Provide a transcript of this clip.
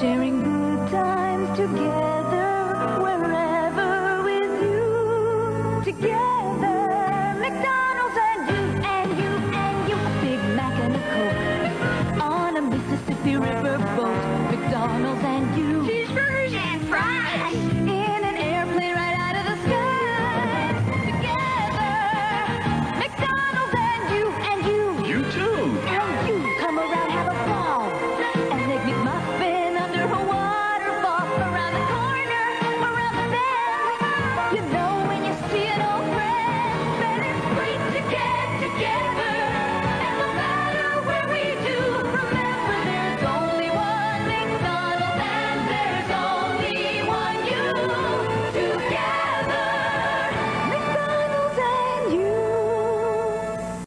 sharing good times together wherever with you. Together McDonald's and you and you and you Big Mac and a Coke. On a Mississippi River